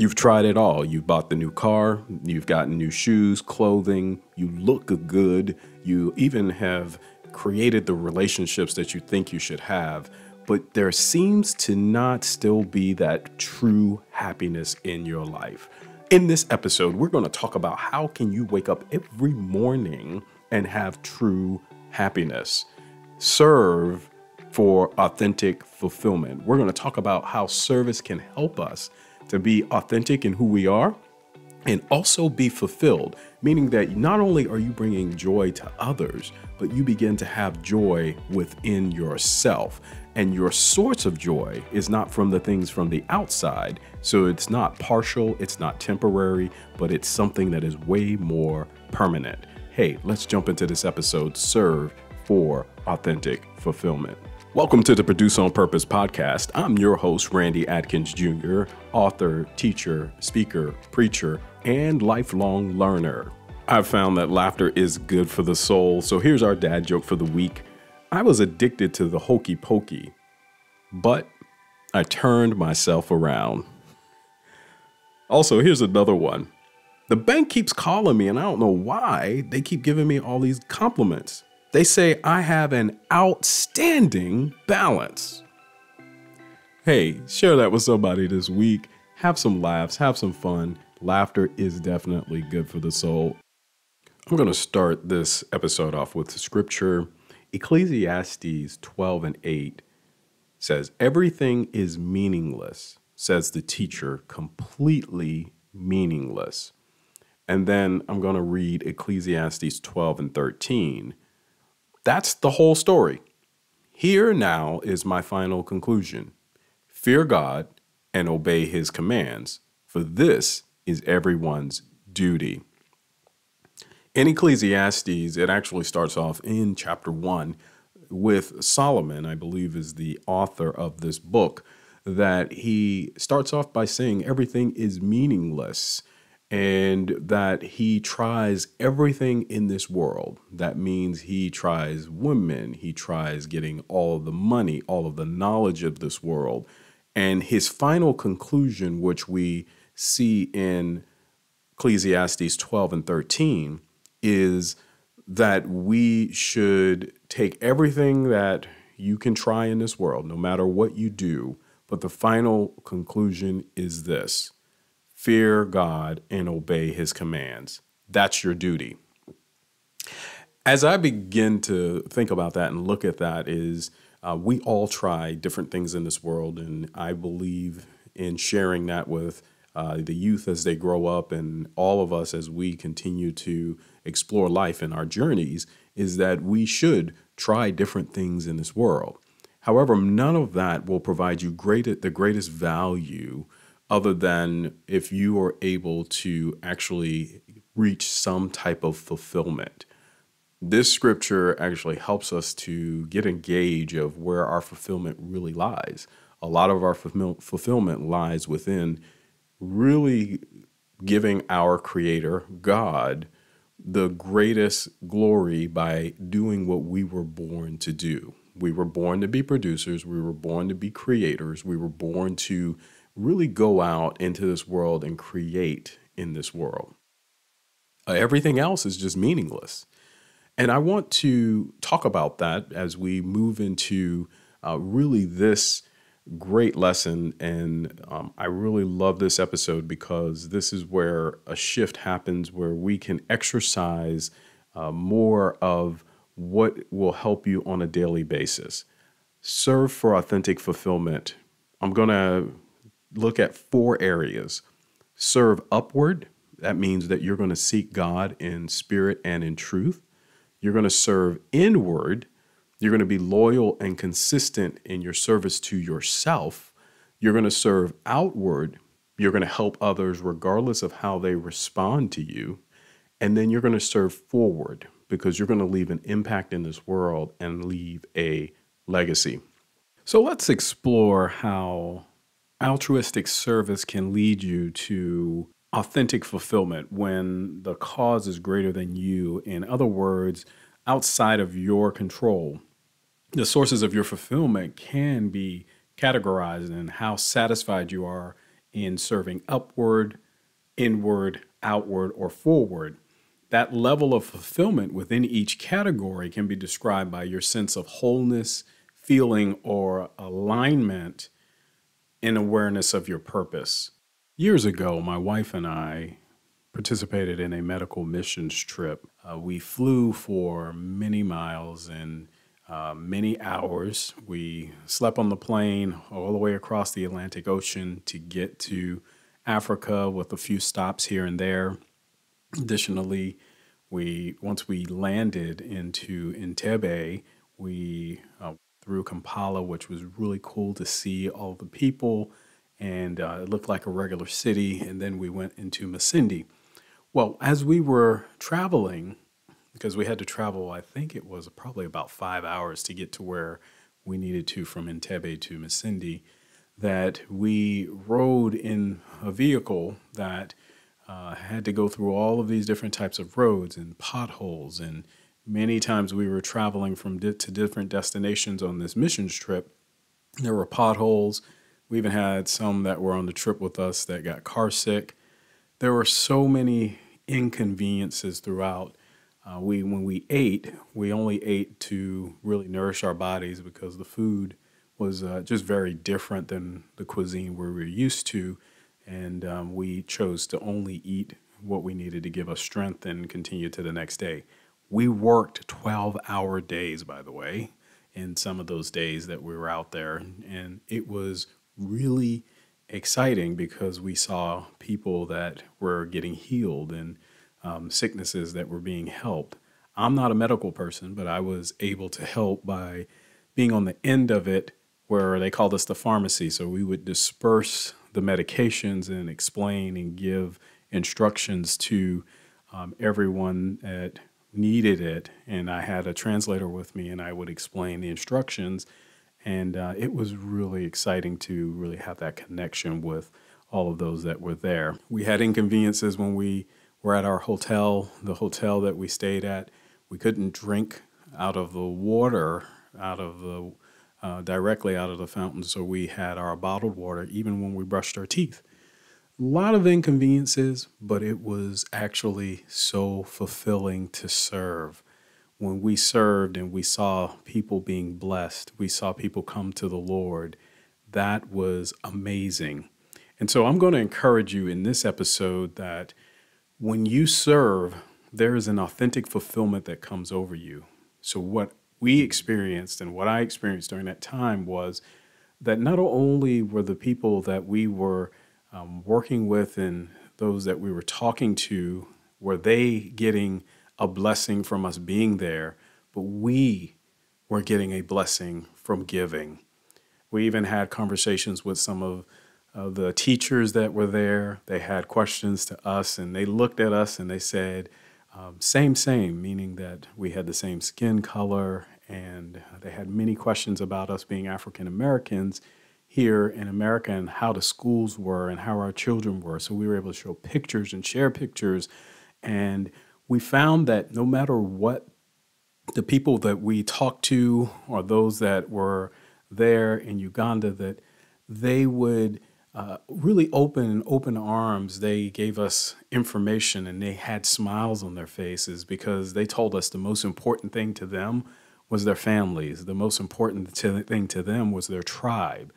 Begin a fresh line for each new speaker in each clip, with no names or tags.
You've tried it all. You've bought the new car, you've gotten new shoes, clothing, you look good, you even have created the relationships that you think you should have, but there seems to not still be that true happiness in your life. In this episode, we're going to talk about how can you wake up every morning and have true happiness. Serve for authentic fulfillment. We're going to talk about how service can help us to be authentic in who we are and also be fulfilled, meaning that not only are you bringing joy to others, but you begin to have joy within yourself. And your source of joy is not from the things from the outside. So it's not partial, it's not temporary, but it's something that is way more permanent. Hey, let's jump into this episode Serve for Authentic Fulfillment. Welcome to the Produce on Purpose podcast. I'm your host, Randy Atkins Jr., author, teacher, speaker, preacher, and lifelong learner. I've found that laughter is good for the soul, so here's our dad joke for the week. I was addicted to the hokey pokey, but I turned myself around. Also, here's another one. The bank keeps calling me, and I don't know why. They keep giving me all these compliments. They say I have an outstanding balance. Hey, share that with somebody this week. Have some laughs, have some fun. Laughter is definitely good for the soul. I'm going to start this episode off with scripture. Ecclesiastes 12 and 8 says, Everything is meaningless, says the teacher, completely meaningless. And then I'm going to read Ecclesiastes 12 and 13 that's the whole story. Here now is my final conclusion fear God and obey his commands, for this is everyone's duty. In Ecclesiastes, it actually starts off in chapter one with Solomon, I believe, is the author of this book, that he starts off by saying everything is meaningless and that he tries everything in this world. That means he tries women, he tries getting all of the money, all of the knowledge of this world. And his final conclusion, which we see in Ecclesiastes 12 and 13, is that we should take everything that you can try in this world, no matter what you do. But the final conclusion is this fear God and obey his commands. That's your duty. As I begin to think about that and look at that, is uh, we all try different things in this world, and I believe in sharing that with uh, the youth as they grow up and all of us as we continue to explore life in our journeys is that we should try different things in this world. However, none of that will provide you great, the greatest value other than if you are able to actually reach some type of fulfillment. This scripture actually helps us to get a gauge of where our fulfillment really lies. A lot of our fulfillment lies within really giving our Creator, God, the greatest glory by doing what we were born to do. We were born to be producers, we were born to be creators, we were born to really go out into this world and create in this world. Uh, everything else is just meaningless. And I want to talk about that as we move into uh, really this great lesson. And um, I really love this episode because this is where a shift happens where we can exercise uh, more of what will help you on a daily basis. Serve for authentic fulfillment. I'm going to look at four areas serve upward. That means that you're going to seek God in spirit and in truth. You're going to serve inward. You're going to be loyal and consistent in your service to yourself. You're going to serve outward. You're going to help others regardless of how they respond to you. And then you're going to serve forward because you're going to leave an impact in this world and leave a legacy. So let's explore how altruistic service can lead you to authentic fulfillment when the cause is greater than you. In other words, outside of your control. The sources of your fulfillment can be categorized in how satisfied you are in serving upward, inward, outward, or forward. That level of fulfillment within each category can be described by your sense of wholeness, feeling, or alignment in awareness of your purpose. Years ago, my wife and I participated in a medical missions trip. Uh, we flew for many miles and uh, many hours. We slept on the plane all the way across the Atlantic Ocean to get to Africa with a few stops here and there. Additionally, we once we landed into Entebbe, we uh, through Kampala, which was really cool to see all the people, and uh, it looked like a regular city. And then we went into Masindi. Well, as we were traveling, because we had to travel, I think it was probably about five hours to get to where we needed to from Entebbe to Masindi, that we rode in a vehicle that uh, had to go through all of these different types of roads and potholes. And many times we were traveling from di- to different destinations on this missions trip. There were potholes. We even had some that were on the trip with us that got car sick. There were so many inconveniences throughout uh, we when we ate, we only ate to really nourish our bodies because the food was uh, just very different than the cuisine we were used to, and um, we chose to only eat what we needed to give us strength and continue to the next day. We worked 12 hour days, by the way, in some of those days that we were out there, and it was really exciting because we saw people that were getting healed and um, sicknesses that were being helped. I'm not a medical person, but I was able to help by being on the end of it where they called us the pharmacy. So we would disperse the medications and explain and give instructions to um, everyone that needed it. And I had a translator with me and I would explain the instructions. And uh, it was really exciting to really have that connection with all of those that were there. We had inconveniences when we we're at our hotel, the hotel that we stayed at. We couldn't drink out of the water, out of the uh, directly out of the fountain, so we had our bottled water even when we brushed our teeth. A lot of inconveniences, but it was actually so fulfilling to serve. When we served and we saw people being blessed, we saw people come to the Lord, that was amazing. And so I'm going to encourage you in this episode that when you serve, there is an authentic fulfillment that comes over you. So, what we experienced and what I experienced during that time was that not only were the people that we were um, working with and those that we were talking to, were they getting a blessing from us being there, but we were getting a blessing from giving. We even had conversations with some of uh, the teachers that were there, they had questions to us and they looked at us and they said, um, same, same, meaning that we had the same skin color. And they had many questions about us being African Americans here in America and how the schools were and how our children were. So we were able to show pictures and share pictures. And we found that no matter what the people that we talked to or those that were there in Uganda, that they would uh, really open open arms. They gave us information and they had smiles on their faces because they told us the most important thing to them was their families. The most important thing to them was their tribe,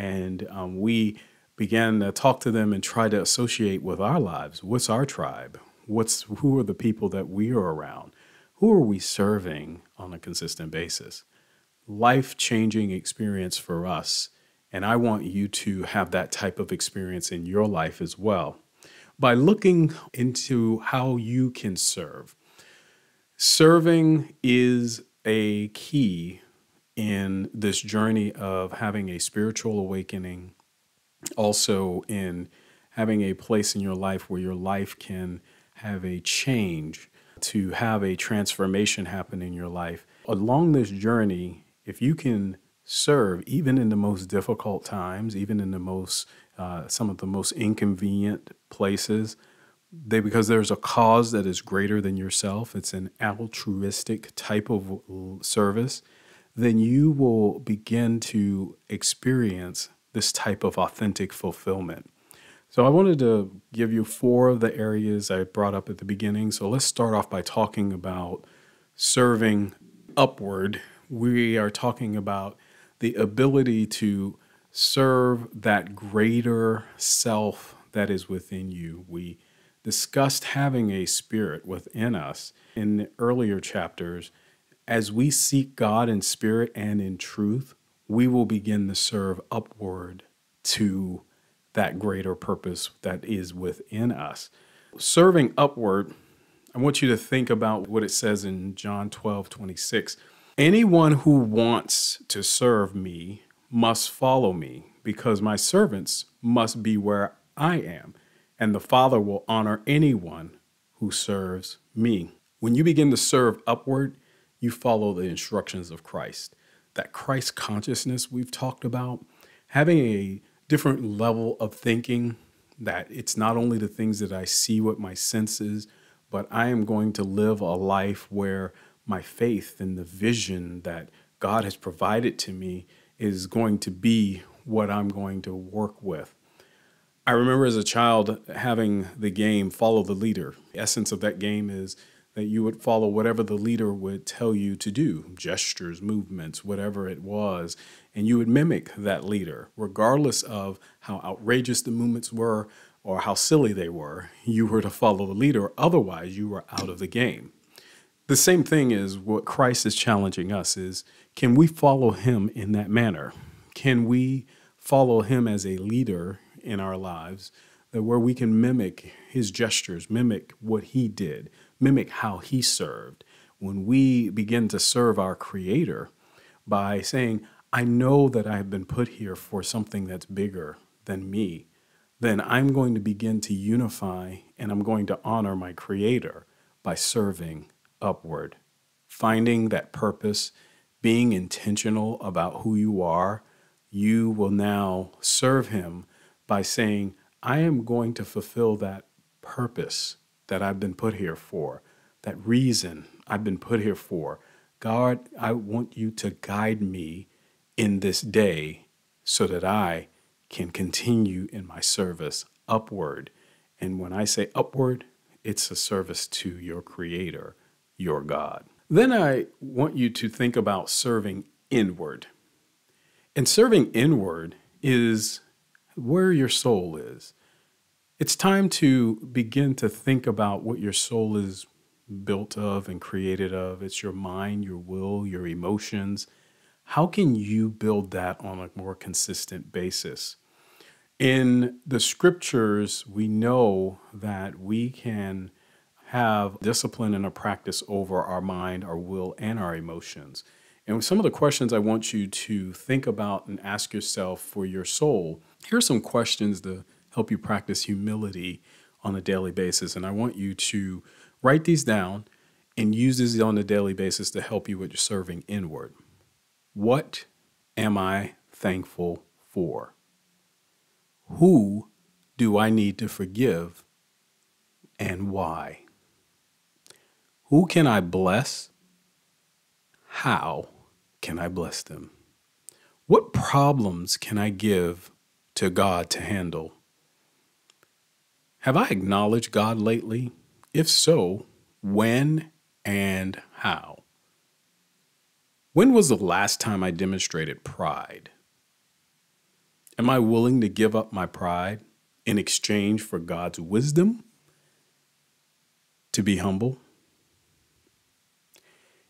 and um, we began to talk to them and try to associate with our lives. What's our tribe? What's who are the people that we are around? Who are we serving on a consistent basis? Life changing experience for us and I want you to have that type of experience in your life as well by looking into how you can serve. Serving is a key in this journey of having a spiritual awakening, also in having a place in your life where your life can have a change, to have a transformation happen in your life. Along this journey, if you can serve even in the most difficult times, even in the most uh, some of the most inconvenient places. They because there's a cause that is greater than yourself. It's an altruistic type of service. Then you will begin to experience this type of authentic fulfillment. So I wanted to give you four of the areas I brought up at the beginning. So let's start off by talking about serving upward. We are talking about the ability to serve that greater self that is within you. We discussed having a spirit within us in earlier chapters. As we seek God in spirit and in truth, we will begin to serve upward to that greater purpose that is within us. Serving upward, I want you to think about what it says in John 12 26. Anyone who wants to serve me must follow me, because my servants must be where I am, and the Father will honor anyone who serves me. When you begin to serve upward, you follow the instructions of Christ. That Christ consciousness we've talked about, having a different level of thinking that it's not only the things that I see with my senses, but I am going to live a life where my faith and the vision that God has provided to me is going to be what I'm going to work with. I remember as a child having the game Follow the Leader. The essence of that game is that you would follow whatever the leader would tell you to do gestures, movements, whatever it was. And you would mimic that leader, regardless of how outrageous the movements were or how silly they were. You were to follow the leader, otherwise, you were out of the game. The same thing is what Christ is challenging us is can we follow him in that manner? Can we follow him as a leader in our lives that where we can mimic his gestures, mimic what he did, mimic how he served. When we begin to serve our Creator by saying, I know that I have been put here for something that's bigger than me, then I'm going to begin to unify and I'm going to honor my Creator by serving upward, finding that purpose, being intentional about who you are. You will now serve Him by saying, I am going to fulfill that purpose that I've been put here for, that reason I've been put here for. God, I want you to guide me in this day so that I can continue in my service upward. And when I say upward, it's a service to your Creator, your God. Then I want you to think about serving inward. And serving inward is where your soul is. It's time to begin to think about what your soul is built of and created of. It's your mind, your will, your emotions. How can you build that on a more consistent basis? In the scriptures, we know that we can have discipline and a practice over our mind, our will, and our emotions. And some of the questions I want you to think about and ask yourself for your soul, here are some questions to help you practice humility on a daily basis. And I want you to write these down and use these on a daily basis to help you with your serving inward. What am I thankful for? Who do I need to forgive and why? Who can I bless? How can I bless them? What problems can I give to God to handle? Have I acknowledged God lately? If so, when and how? When was the last time I demonstrated pride? Am I willing to give up my pride in exchange for God's wisdom? To be humble?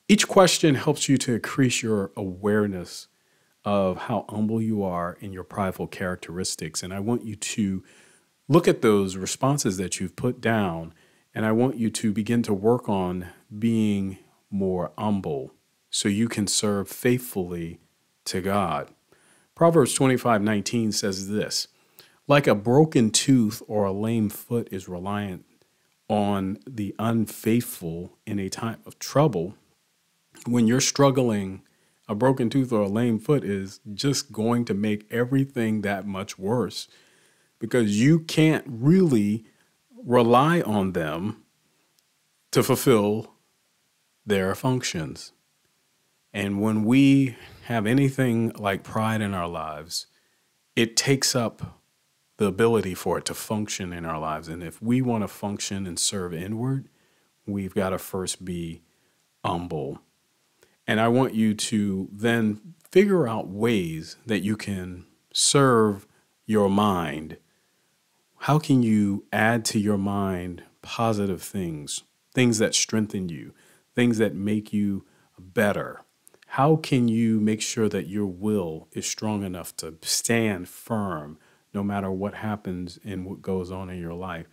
Each question helps you to increase your awareness of how humble you are in your prideful characteristics. And I want you to look at those responses that you've put down, and I want you to begin to work on being more humble so you can serve faithfully to God. Proverbs 25 19 says this Like a broken tooth or a lame foot is reliant on the unfaithful in a time of trouble, when you're struggling, a broken tooth or a lame foot is just going to make everything that much worse because you can't really rely on them to fulfill their functions. And when we have anything like pride in our lives, it takes up the ability for it to function in our lives. And if we want to function and serve inward, we've got to first be humble. And I want you to then figure out ways that you can serve your mind. How can you add to your mind positive things, things that strengthen you, things that make you better? How can you make sure that your will is strong enough to stand firm no matter what happens and what goes on in your life?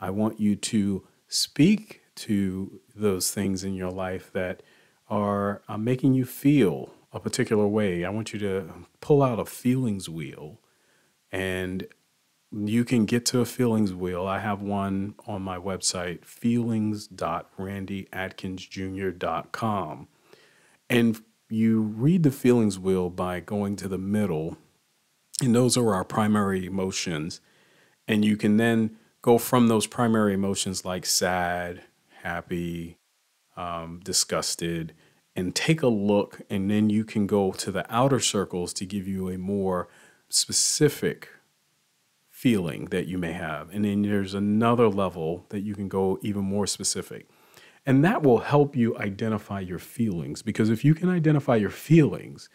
I want you to speak to those things in your life that are uh, making you feel a particular way. I want you to pull out a feelings wheel and you can get to a feelings wheel. I have one on my website, feelings.randyatkinsjr.com. And you read the feelings wheel by going to the middle, and those are our primary emotions. And you can then go from those primary emotions like sad, happy, um, disgusted, and take a look. And then you can go to the outer circles to give you a more specific feeling that you may have. And then there's another level that you can go even more specific. And that will help you identify your feelings because if you can identify your feelings,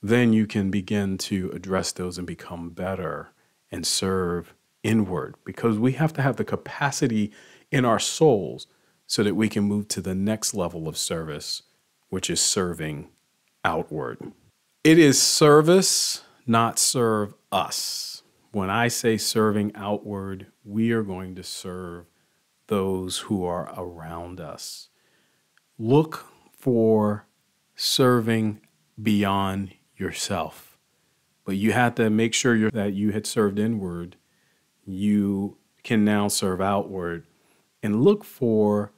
then you can begin to address those and become better and serve inward because we have to have the capacity in our souls so that we can move to the next level of service, which is serving outward. It is service, not serve us. When I say serving outward, we are going to serve those who are around us. Look for serving beyond yourself. But you have to make sure that you had served inward. You can now serve outward and look for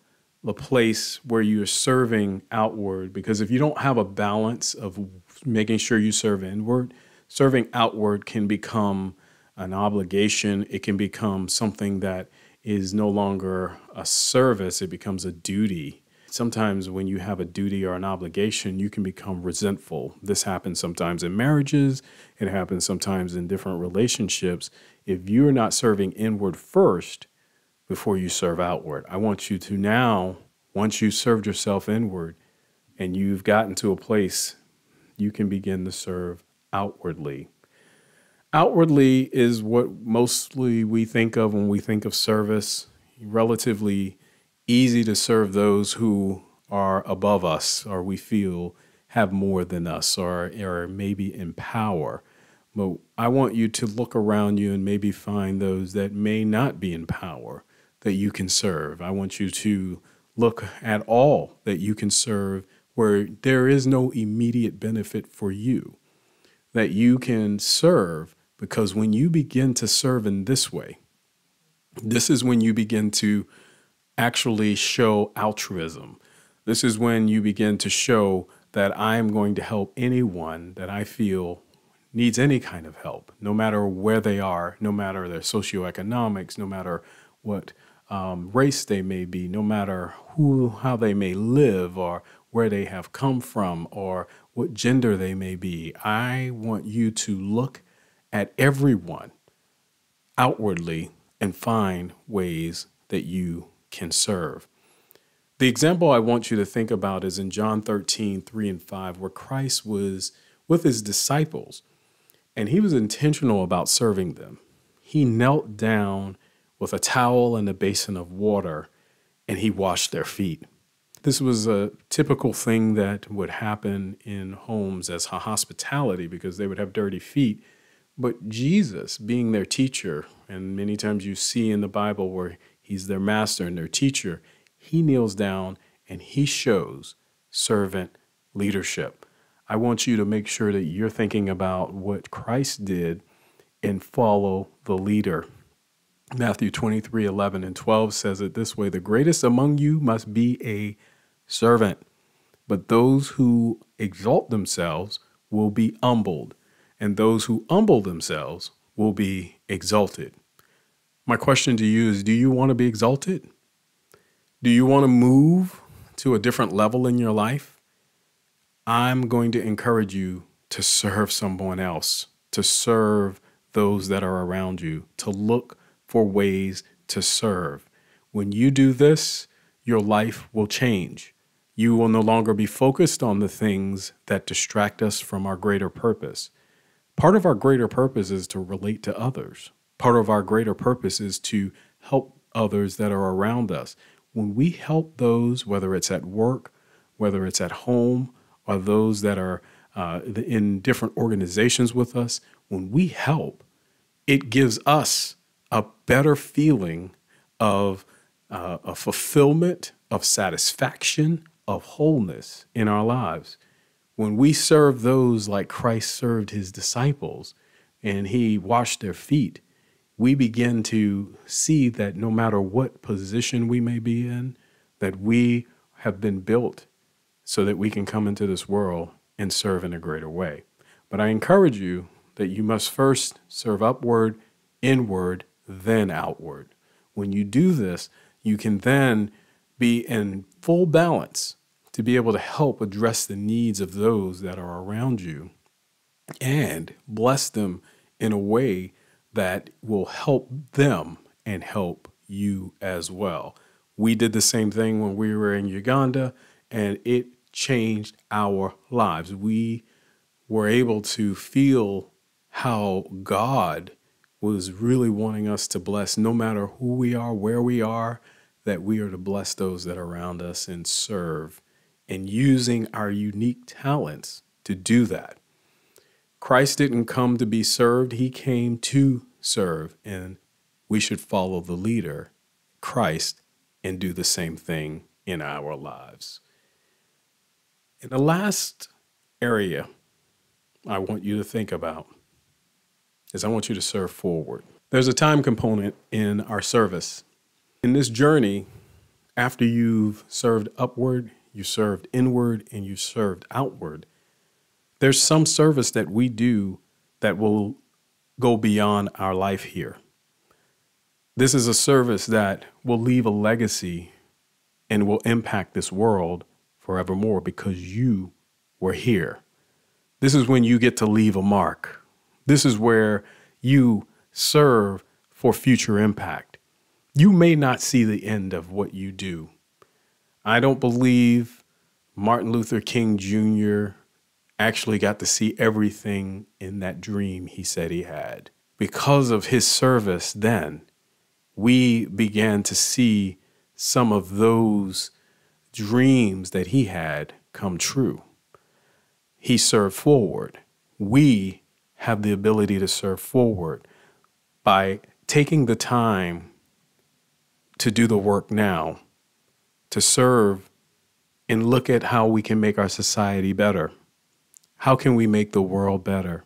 the place where you're serving outward because if you don't have a balance of making sure you serve inward, serving outward can become an obligation. It can become something that is no longer a service, it becomes a duty. Sometimes, when you have a duty or an obligation, you can become resentful. This happens sometimes in marriages, it happens sometimes in different relationships. If you're not serving inward first, before you serve outward. I want you to now, once you've served yourself inward and you've gotten to a place, you can begin to serve outwardly. Outwardly is what mostly we think of when we think of service, relatively easy to serve those who are above us or we feel have more than us or, or maybe in power. But I want you to look around you and maybe find those that may not be in power that you can serve. I want you to look at all that you can serve where there is no immediate benefit for you, that you can serve because when you begin to serve in this way, this is when you begin to actually show altruism. This is when you begin to show that I am going to help anyone that I feel needs any kind of help, no matter where they are, no matter their socioeconomics, no matter what um, race they may be, no matter who, how they may live, or where they have come from, or what gender they may be. I want you to look at everyone outwardly and find ways that you can serve. The example I want you to think about is in John 13, 3 and 5, where Christ was with his disciples and he was intentional about serving them. He knelt down with a towel and a basin of water, and he washed their feet. This was a typical thing that would happen in homes as hospitality because they would have dirty feet. But Jesus, being their teacher, and many times you see in the Bible where he's their master and their teacher, he kneels down and he shows servant leadership. I want you to make sure that you're thinking about what Christ did and follow the leader. Matthew 23 11 and 12 says it this way The greatest among you must be a servant, but those who exalt themselves will be humbled, and those who humble themselves will be exalted. My question to you is Do you want to be exalted? Do you want to move to a different level in your life? I'm going to encourage you to serve someone else, to serve those that are around you, to look for ways to serve. When you do this, your life will change. You will no longer be focused on the things that distract us from our greater purpose. Part of our greater purpose is to relate to others. Part of our greater purpose is to help others that are around us. When we help those, whether it's at work, whether it's at home, or those that are uh, in different organizations with us, when we help, it gives us a better feeling of uh, a fulfillment, of satisfaction, of wholeness in our lives. When we serve those like Christ served his disciples and he washed their feet, we begin to see that no matter what position we may be in, that we have been built so that we can come into this world and serve in a greater way. But I encourage you that you must first serve upward, inward, then outward. When you do this, you can then be in full balance to be able to help address the needs of those that are around you and bless them in a way that will help them and help you as well. We did the same thing when we were in Uganda and it changed our lives. We were able to feel how God was really wanting us to bless no matter who we are, where we are, that we are to bless those that are around us and serve and using our unique talents to do that. Christ didn't come to be served, he came to serve, and we should follow the leader, Christ, and do the same thing in our lives. And the last area I want you to think about is I want you to serve forward. There's a time component in our service in this journey, after you've served upward, you served inward, and you served outward, there's some service that we do that will go beyond our life here. This is a service that will leave a legacy and will impact this world forevermore because you were here. This is when you get to leave a mark. This is where you serve for future impact you may not see the end of what you do. I don't believe Martin Luther King Jr. actually got to see everything in that dream he said he had. Because of his service then, we began to see some of those dreams that he had come true. He served forward. We have the ability to serve forward by taking the time to do the work now, to serve and look at how we can make our society better. How can we make the world better?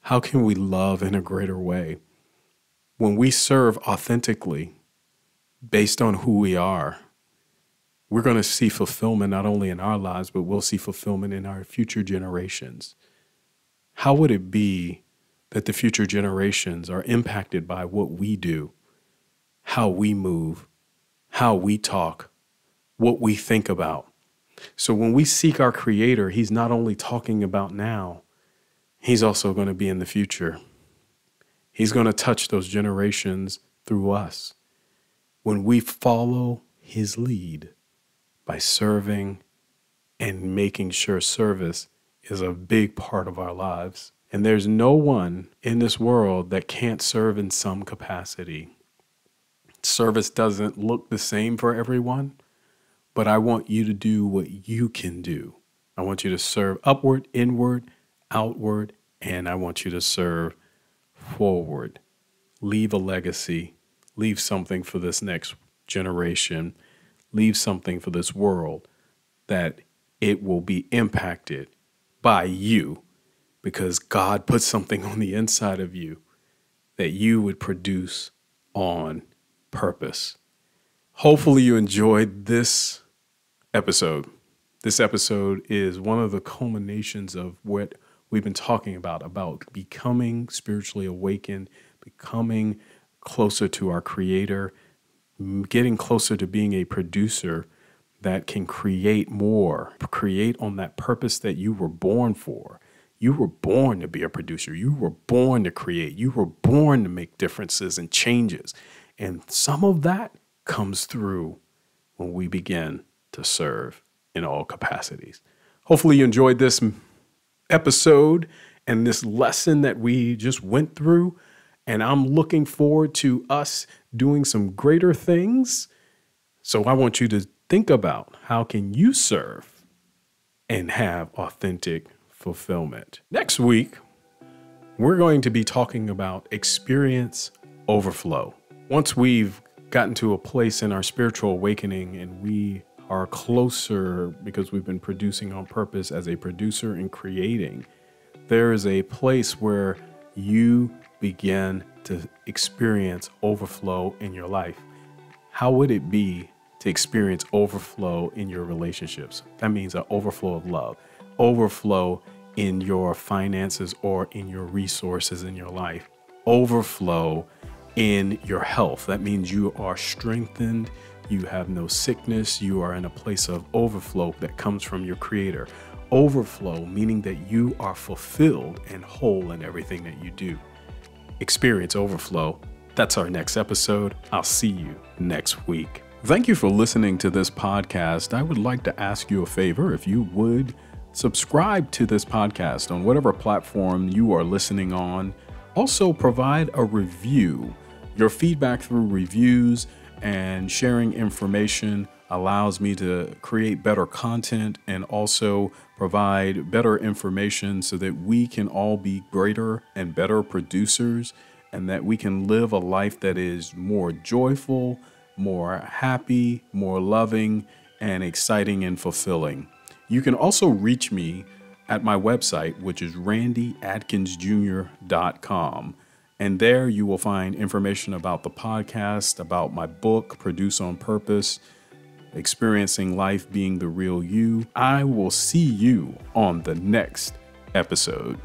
How can we love in a greater way? When we serve authentically, based on who we are, we're going to see fulfillment not only in our lives, but we'll see fulfillment in our future generations. How would it be that the future generations are impacted by what we do, how we move, how we talk, what we think about. So when we seek our Creator, He's not only talking about now, He's also going to be in the future. He's going to touch those generations through us. When we follow His lead by serving and making sure service is a big part of our lives. And there's no one in this world that can't serve in some capacity service doesn't look the same for everyone, but I want you to do what you can do. I want you to serve upward, inward, outward, and I want you to serve forward. Leave a legacy, leave something for this next generation, leave something for this world that it will be impacted by you because God put something on the inside of you that you would produce on purpose. Hopefully, you enjoyed this episode. This episode is one of the culminations of what we've been talking about about becoming spiritually awakened, becoming closer to our creator, getting closer to being a producer that can create more, create on that purpose that you were born for. You were born to be a producer. You were born to create. You were born to make differences and changes. And some of that comes through when we begin to serve in all capacities. Hopefully, you enjoyed this episode and this lesson that we just went through. And I'm looking forward to us doing some greater things. So I want you to think about how can you serve and have authentic fulfillment. Next week, we're going to be talking about experience overflow. Once we've gotten to a place in our spiritual awakening and we are closer because we've been producing on purpose as a producer and creating, there is a place where you begin to experience overflow in your life. How would it be to experience overflow in your relationships? That means an overflow of love, overflow in your finances or in your resources in your life, overflow in your health. That means you are strengthened, you have no sickness, you are in a place of overflow that comes from your Creator. Overflow, meaning that you are fulfilled and whole in everything that you do. Experience overflow. That's our next episode. I'll see you next week. Thank you for listening to this podcast. I would like to ask you a favor if you would subscribe to this podcast on whatever platform you are listening on. Also, provide a review. Your feedback through reviews and sharing information allows me to create better content and also provide better information so that we can all be greater and better producers and that we can live a life that is more joyful, more happy, more loving, and exciting and fulfilling. You can also reach me at my website, which is randyadkinsjr.com. And there you will find information about the podcast, about my book, Produce on Purpose, Experiencing Life Being the Real You. I will see you on the next episode.